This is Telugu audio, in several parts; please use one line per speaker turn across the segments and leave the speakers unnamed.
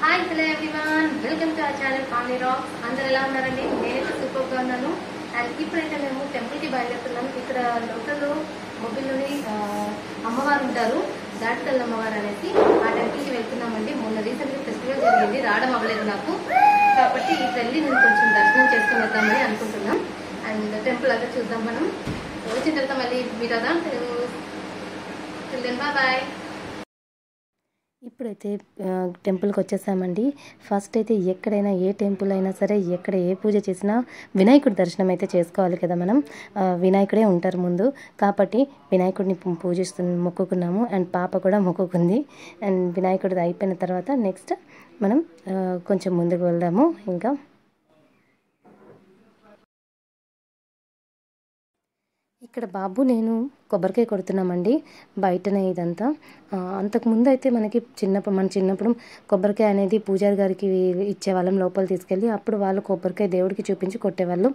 Hi hello everyone welcome to our channel pani రాక్ అందరు ఎలా ఉన్నారండి? నేనైతే సూపర్గా ఉన్నాను. అండ్ ఇప్పుడైతే మేము టెంపుల్కి బయలుదేరుతున్నాం. ఇక్కడ లోకల్లో మొబైల్లోని అమ్మవారు ఉంటారు. దాటితల్లి అమ్మవారు అనేసి ఆ టెంపుల్కి వెళ్తున్నామండి. మొన్న రీసెంట్గా ఫెస్టివల్ జరిగింది. రావడం అవ్వలేదు నాకు. కాబట్టి ఈ వెళ్ళి నేను కొంచెం దర్శనం చేసుకుని వద్దామని అనుకుంటున్నాం. అండ్ టెంపుల్ అంతా చూద్దాం మనం. వచ్చిన తర్వాత మళ్ళీ మీరు అదా బాయ్ బాయ్
ఇప్పుడైతే టెంపుల్కి వచ్చేసామండి. ఫస్ట్ అయితే ఎక్కడైనా ఏ టెంపుల్ అయినా సరే ఎక్కడ ఏ పూజ చేసినా వినాయకుడి దర్శనం అయితే చేసుకోవాలి కదా మనం. వినాయకుడే ఉంటారు ముందు. కాబట్టి వినాయకుడిని పూజిస్తు మొక్కుకున్నాము. అండ్ పాప కూడా మొక్కుకుంది. అండ్ వినాయకుడిది అయిపోయిన తర్వాత నెక్స్ట్ మనం కొంచెం ముందుకు వెళ్దాము. ఇంకా ఇక్కడ బాబు నేను కొబ్బరికాయ కొడుతున్నామండి బయటనే ఇదంతా. అంతకుముందు అయితే మనకి చిన్నప్పుడు మన చిన్నప్పుడు కొబ్బరికాయ అనేది పూజారి గారికి ఇచ్చేవాళ్ళం లోపల తీసుకెళ్ళి అప్పుడు వాళ్ళు కొబ్బరికాయ దేవుడికి చూపించి కొట్టేవాళ్ళు.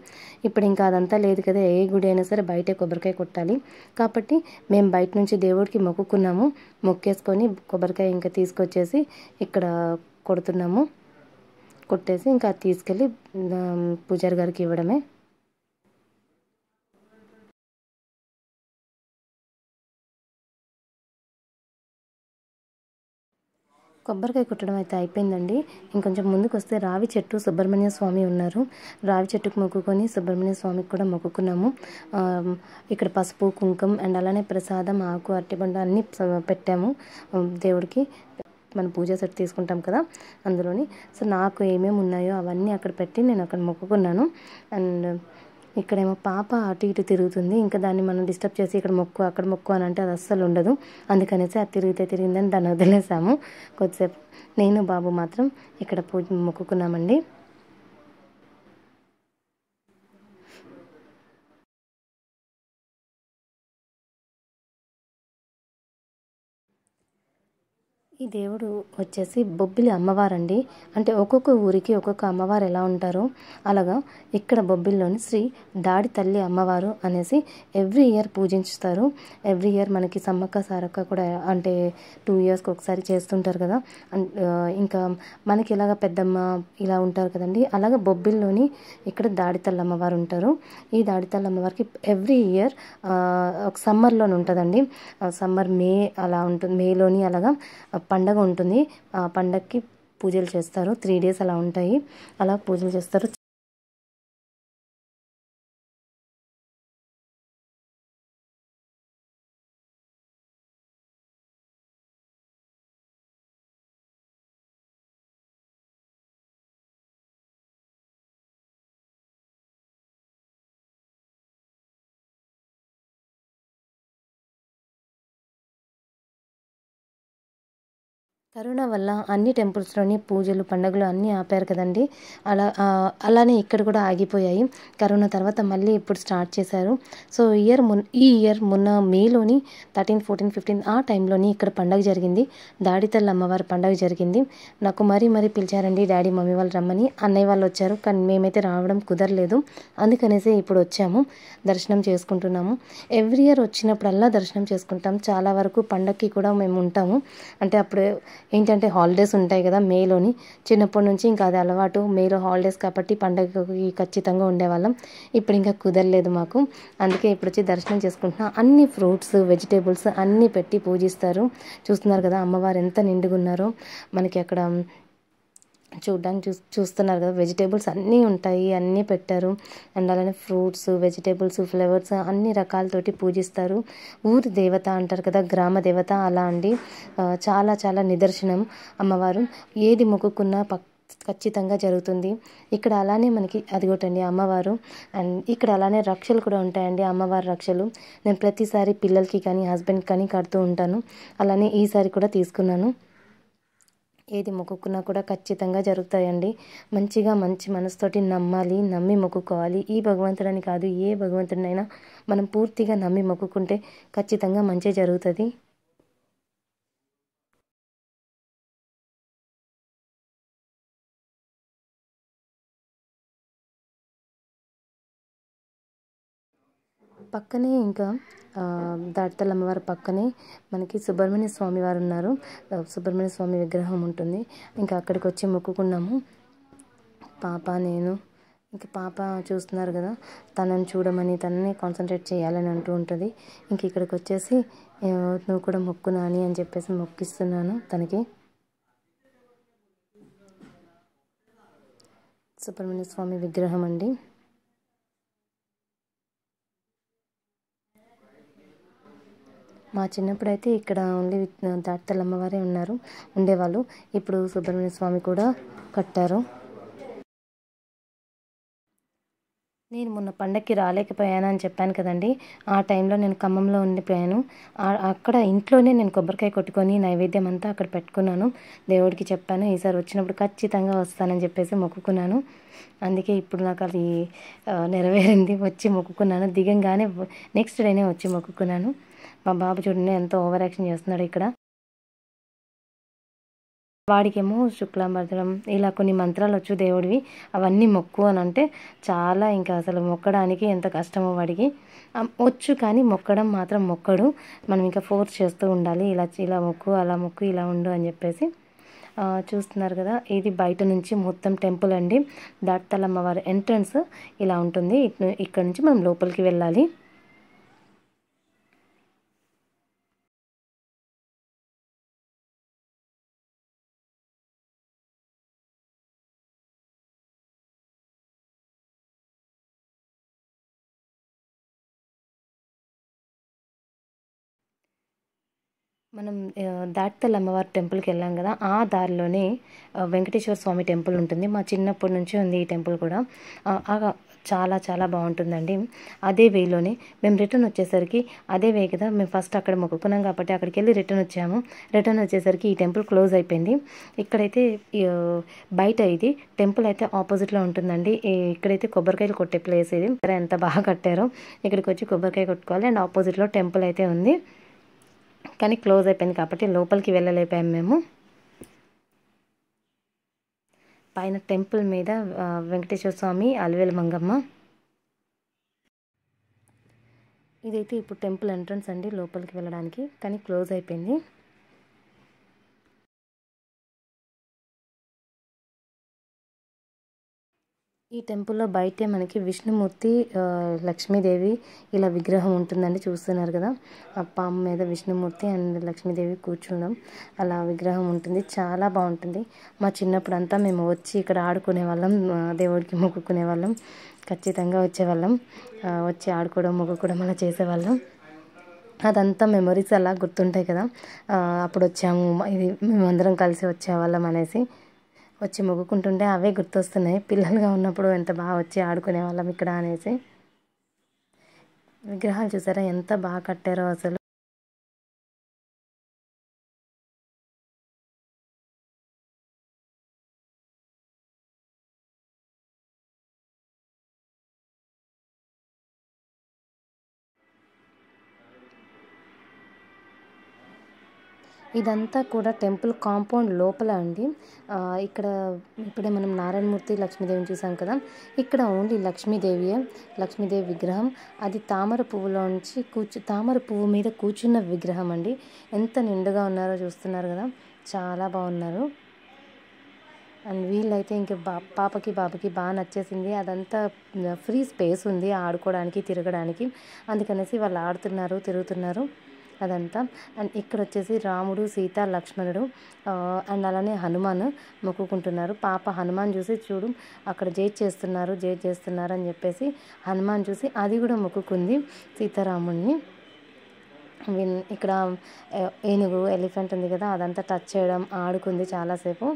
ఇప్పుడు ఇంకా అదంతా లేదు కదా ఏ గుడి అయినా సరే బయటే కొబ్బరికాయ కొట్టాలి. కాబట్టి మేము బయట నుంచి దేవుడికి మొక్కుకున్నాము మొక్కేసుకొని కొబ్బరికాయ ఇంకా తీసుకొచ్చేసి ఇక్కడ కొడుతున్నాము. కొట్టేసి ఇంకా అది తీసుకెళ్ళి పూజారి గారికి ఇవ్వడమే. కొబ్బరికాయ కుట్టడం అయితే అయిపోయిందండి. ఇంకొంచెం ముందుకు వస్తే రావి చెట్టు సుబ్రహ్మణ్య స్వామి ఉన్నారు. రావి చెట్టుకు మొక్కుకొని సుబ్రహ్మణ్య స్వామికి కూడా మొక్కుకున్నాము. ఇక్కడ పసుపు కుంకుమ అండ్ అలానే ప్రసాదం ఆకు అరటిపండు అన్నీ పెట్టాము. దేవుడికి మనం పూజ సెట్ తీసుకుంటాం కదా. అందులోని సో నాకు ఏమేమి ఉన్నాయో అవన్నీ అక్కడ పెట్టి నేను అక్కడ మొక్కుకున్నాను. అండ్ ఇక్కడేమో పాప అటు ఇటు తిరుగుతుంది. ఇంకా దాన్ని మనం డిస్టర్బ్ చేసి ఇక్కడ మొక్కు అక్కడ మొక్కు అని అంటే అది అస్సలు ఉండదు. అందుకనేసి అది తిరిగితే తిరిగిందని దాన్ని వదిలేసాము. కొద్దిసేపు నేను బాబు మాత్రం ఇక్కడ పూజ మొక్కుకున్నామండి. ఈ దేవుడు వచ్చేసి బొబ్బిలి అమ్మవారండి. అంటే ఒక్కొక్క ఊరికి ఒక్కొక్క అమ్మవారు ఎలా ఉంటారో అలాగా ఇక్కడ బొబ్బిలిలోని శ్రీ దాడి తల్లి అమ్మవారు అనేసి ఎవ్రీ ఇయర్ పూజించుతారు. ఎవ్రీ ఇయర్ మనకి సమ్మక్క సారక్క కూడా అంటే టూ ఇయర్స్కి ఒకసారి చేస్తుంటారు కదా. ఇంకా మనకి ఇలాగ పెద్దమ్మ ఇలా ఉంటారు కదండి. అలాగ బొబ్బిల్లోని ఇక్కడ దాడి తల్లి అమ్మవారు ఉంటారు. ఈ దాడి తల్లి అమ్మవారికి ఎవ్రీ ఇయర్ ఒక సమ్మర్లోనే ఉంటుందండి. సమ్మర్ మే అలా ఉంటుంది మేలోని అలాగా పండగ ఉంటుంది ఆ పండగకి పూజలు చేస్తారు. త్రీ డేస్ అలా ఉంటాయి. అలా పూజలు చేస్తారు. కరోనా వల్ల అన్ని టెంపుల్స్లోని పూజలు పండుగలు అన్నీ ఆపారు కదండి. అలా అలానే ఇక్కడ కూడా ఆగిపోయాయి. కరోనా తర్వాత మళ్ళీ ఇప్పుడు స్టార్ట్ చేశారు. సో ఇయర్ మొన్న ఈ ఇయర్ మొన్న మేలోని థర్టీన్ ఫోర్టీన్ ఫిఫ్టీన్ ఆ టైంలోని ఇక్కడ పండగ జరిగింది. దాడితల్లి అమ్మవారి పండగ జరిగింది. నాకు మరీ మరీ పిలిచారండి డాడీ మమ్మీ వాళ్ళు రమ్మని. అన్నయ్య వాళ్ళు వచ్చారు. కానీ మేమైతే రావడం కుదరలేదు. అందుకనేసి ఇప్పుడు వచ్చాము. దర్శనం చేసుకుంటున్నాము. ఎవ్రీ ఇయర్ వచ్చినప్పుడల్లా దర్శనం చేసుకుంటాం. చాలా వరకు పండగకి కూడా మేము ఉంటాము. అంటే అప్పుడు ఏంటంటే హాలిడేస్ ఉంటాయి కదా మేలోని చిన్నప్పటి నుంచి ఇంకా అది అలవాటు. మేలో హాలిడేస్ కాబట్టి పండగకి ఖచ్చితంగా ఉండేవాళ్ళం. ఇప్పుడు ఇంకా కుదరలేదు మాకు. అందుకే ఇప్పుడు వచ్చి దర్శనం చేసుకుంటున్నాం. అన్ని ఫ్రూట్స్ వెజిటేబుల్స్ అన్నీ పెట్టి పూజిస్తారు. చూస్తున్నారు కదా అమ్మవారు ఎంత నిండుగా ఉన్నారో. మనకి అక్కడ చూడ్డానికి చూ చూస్తున్నారు కదా. వెజిటేబుల్స్ అన్నీ ఉంటాయి అన్నీ పెట్టారు. అండ్ అలానే ఫ్రూట్స్ వెజిటేబుల్స్ ఫ్లవర్స్ అన్ని రకాలతోటి పూజిస్తారు. ఊరి దేవత అంటారు కదా గ్రామ దేవత అలా అండి. చాలా చాలా నిదర్శనం అమ్మవారు. ఏది మొక్కుకున్నా పక్ ఖచ్చితంగా జరుగుతుంది. ఇక్కడ అలానే మనకి అదిగోటండి అమ్మవారు. అండ్ ఇక్కడ అలానే రక్షలు కూడా ఉంటాయండి అమ్మవారి రక్షలు. నేను ప్రతిసారి పిల్లలకి కానీ హస్బెండ్కి కానీ కడుతూ ఉంటాను. అలానే ఈసారి కూడా తీసుకున్నాను. ఏది మొక్కుకున్నా కూడా ఖచ్చితంగా జరుగుతాయండి. మంచిగా మంచి మనసుతోటి నమ్మాలి నమ్మి మొక్కుకోవాలి. ఈ భగవంతుడని కాదు ఏ భగవంతుడినైనా మనం పూర్తిగా నమ్మి మొక్కుకుంటే ఖచ్చితంగా మంచి జరుగుతుంది. పక్కనే ఇంకా దాడితల్లి అమ్మవారి పక్కనే మనకి సుబ్రహ్మణ్య స్వామి వారు ఉన్నారు సుబ్రహ్మణ్య స్వామి విగ్రహం ఉంటుంది. ఇంకా అక్కడికి వచ్చి మొక్కుకున్నాము. పాప నేను ఇంక పాప చూస్తున్నారు కదా తనని చూడమని తనని కాన్సన్ట్రేట్ చేయాలని అంటూ ఉంటుంది. ఇంక ఇక్కడికి వచ్చేసి నువ్వు కూడా మొక్కు నాని అని చెప్పేసి మొక్కిస్తున్నాను తనకి. సుబ్రహ్మణ్య స్వామి విగ్రహం అండి. మా చిన్నప్పుడైతే ఇక్కడ ఓన్లీ దాటితల అమ్మవారే ఉన్నారు ఉండేవాళ్ళు. ఇప్పుడు సుబ్రహ్మణ్య స్వామి కూడా కట్టారు. నేను మొన్న పండక్కి రాలేకపోయాను అని చెప్పాను కదండి. ఆ టైంలో నేను ఖమ్మంలో ఉండిపోయాను. అక్కడ ఇంట్లోనే నేను కొబ్బరికాయ కొట్టుకొని నైవేద్యం అంతా అక్కడ పెట్టుకున్నాను. దేవుడికి చెప్పాను ఈసారి వచ్చినప్పుడు ఖచ్చితంగా వస్తానని చెప్పేసి మొక్కుకున్నాను. అందుకే ఇప్పుడు నాకు అది నెరవేరింది. వచ్చి మొక్కుకున్నాను. దిగంగానే నెక్స్ట్ డేనే వచ్చి మొక్కుకున్నాను. మా బాబు చూడండి ఎంతో ఓవర్ యాక్షన్ చేస్తున్నాడు ఇక్కడ. వాడికేమో శుక్లాంబరదనం ఇలా కొన్ని మంత్రాలు వచ్చు దేవుడివి. అవన్నీ మొక్కు అని అంటే చాలా ఇంకా అసలు మొక్కడానికి ఎంత కష్టమో వాడికి. వచ్చు కానీ మొక్కడం మాత్రం మొక్కడు. మనం ఇంకా ఫోర్స్ చేస్తూ ఉండాలి. ఇలా ఇలా మొక్కు అలా మొక్కు ఇలా ఉండు అని చెప్పేసి. చూస్తున్నారు కదా ఇది బయట నుంచి మొత్తం టెంపుల్ అండి. దాట్తలమ్మవారి ఎంట్రన్స్ ఇలా ఉంటుంది. ఇక్కడ నుంచి మనం లోపలికి వెళ్ళాలి. మనం ఆ, దాటితల్లి అమ్మవారి టెంపుల్కి వెళ్ళాం కదా ఆ దారిలోనే వెంకటేశ్వర స్వామి టెంపుల్ ఉంటుంది. మా చిన్నప్పటి నుంచి ఉంది ఈ టెంపుల్ కూడా. చాలా చాలా బాగుంటుందండి. అదే వేలోనే మేము రిటర్న్ వచ్చేసరికి అదే వే కదా మేము ఫస్ట్ అక్కడ మొక్కుకున్నాం కాబట్టి అక్కడికి వెళ్ళి రిటర్న్ వచ్చాము. రిటర్న్ వచ్చేసరికి ఈ టెంపుల్ క్లోజ్ అయిపోయింది. ఇక్కడైతే బయట ఇది టెంపుల్ అయితే ఆపోజిట్లో ఉంటుందండి. ఇక్కడైతే కొబ్బరికాయలు కొట్టే ప్లేస్ ఇది. ఎంత బాగా కట్టారో ఇక్కడికి వచ్చి కొబ్బరికాయ కొట్టుకోవాలి. అండ్ ఆపోజిట్లో టెంపుల్ అయితే ఉంది. కానీ క్లోజ్ అయిపోయింది కాబట్టి లోపలికి వెళ్ళలేకపోయాం మేము. పైన టెంపుల్ మీద వెంకటేశ్వర స్వామి అలివేలు మంగమ్మ. ఇదైతే ఇప్పుడు టెంపుల్ ఎంట్రన్స్ అండి లోపలికి వెళ్ళడానికి కానీ క్లోజ్ అయిపోయింది. ఈ టెంపుల్లో బయటే మనకి విష్ణుమూర్తి లక్ష్మీదేవి ఇలా విగ్రహం ఉంటుందండి చూస్తున్నారు కదా. ఆ పాము మీద విష్ణుమూర్తి అండ్ లక్ష్మీదేవి కూర్చుండడం అలా విగ్రహం ఉంటుంది. చాలా బాగుంటుంది. మా చిన్నప్పుడు అంతా మేము వచ్చి ఇక్కడ ఆడుకునే వాళ్ళం దేవుడికి మొక్కుకునే వాళ్ళం. ఖచ్చితంగా వచ్చేవాళ్ళం వచ్చి ఆడుకోవడం మొక్కుకోవడం అలా చేసేవాళ్ళం అదంతా మెమరీస్ అలా గుర్తుంటాయి కదా. అప్పుడు వచ్చాము. ఇది మేమందరం కలిసి వచ్చేవాళ్ళం అనేసి. వచ్చి మొక్కుకుంటుంటే అవే గుర్తొస్తున్నాయి. పిల్లలుగా ఉన్నప్పుడు ఎంత బాగా వచ్చి ఆడుకునే వాళ్ళం ఇక్కడ అనేసి. విగ్రహాలు చూసారా? ఎంత బాగా కట్టారో అసలు. ఇదంతా కూడా టెంపుల్ కాంపౌండ్ లోపల అండి. ఇక్కడ ఇప్పుడే మనం నారాయణమూర్తి లక్ష్మీదేవిని చూసాం కదా. ఇక్కడ ఓన్లీ లక్ష్మీదేవియే లక్ష్మీదేవి విగ్రహం. అది తామర పువ్వులోంచి కూర్చు తామర పువ్వు మీద కూర్చున్న విగ్రహం అండి. ఎంత నిండుగా ఉన్నారో చూస్తున్నారు కదా. చాలా బాగున్నారు. అండ్ వీళ్ళైతే ఇంక బా పాపకి బాబుకి బాగా నచ్చేసింది. అదంతా ఫ్రీ స్పేస్ ఉంది ఆడుకోవడానికి తిరగడానికి. అందుకనేసి వాళ్ళు ఆడుతున్నారు తిరుగుతున్నారు. అదంతా. అండ్ ఇక్కడ వచ్చేసి రాముడు సీత లక్ష్మణుడు అండ్ అలానే హనుమాన్ మొక్కుకుంటున్నారు. పాప హనుమాన్ చూసి చూడు అక్కడ జైడ్ చేస్తున్నారు జైడ్ చేస్తున్నారు అని చెప్పేసి హనుమాన్ చూసి అది కూడా మొక్కుకుంది సీతారాముడిని విన్ ఇక్కడ ఏనుగు ఎలిఫెంట్ ఉంది కదా అదంతా టచ్ చేయడం ఆడుకుంది చాలాసేపు.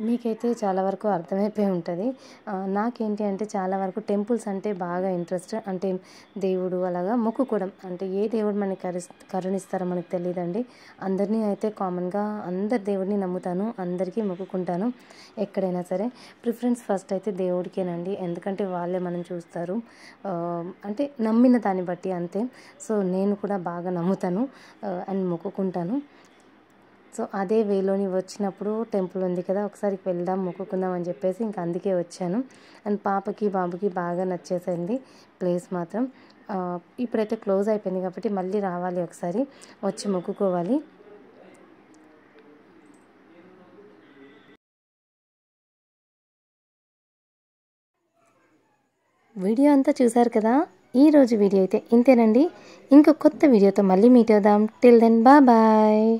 మీకైతే చాలా వరకు అర్థమైపోయి ఉంటుంది. నాకేంటి అంటే చాలా వరకు టెంపుల్స్ అంటే బాగా ఇంట్రెస్ట్. అంటే దేవుడు అలాగా మొక్కుకోవడం. అంటే ఏ దేవుడు మనకి కరు కరుణిస్తారో మనకు తెలియదండి అందరినీ అయితే కామన్గా అందరి దేవుడిని నమ్ముతాను. అందరికీ మొక్కుకుంటాను. ఎక్కడైనా సరే. ప్రిఫరెన్స్ ఫస్ట్ అయితే దేవుడికేనండి. ఎందుకంటే వాళ్ళే మనం చూస్తారు. అంటే నమ్మిన దాన్ని బట్టి అంతే. సో నేను కూడా బాగా నమ్ముతాను. అండ్ మొక్కుకుంటాను. సో అదే వేలోని వచ్చినప్పుడు టెంపుల్ ఉంది కదా ఒకసారి వెళ్దాం మొక్కుకుందాం అని చెప్పేసి ఇంకా అందుకే వచ్చాను. అండ్ పాపకి బాబుకి బాగా నచ్చేసింది ప్లేస్ మాత్రం. ఇప్పుడైతే క్లోజ్ అయిపోయింది కాబట్టి మళ్ళీ రావాలి ఒకసారి వచ్చి మొక్కుకోవాలి. వీడియో అంతా చూసారు కదా? ఈరోజు వీడియో అయితే ఇంతేనండి. ఇంకో కొత్త వీడియోతో మళ్ళీ మీట్ అవుదాం. Till then bye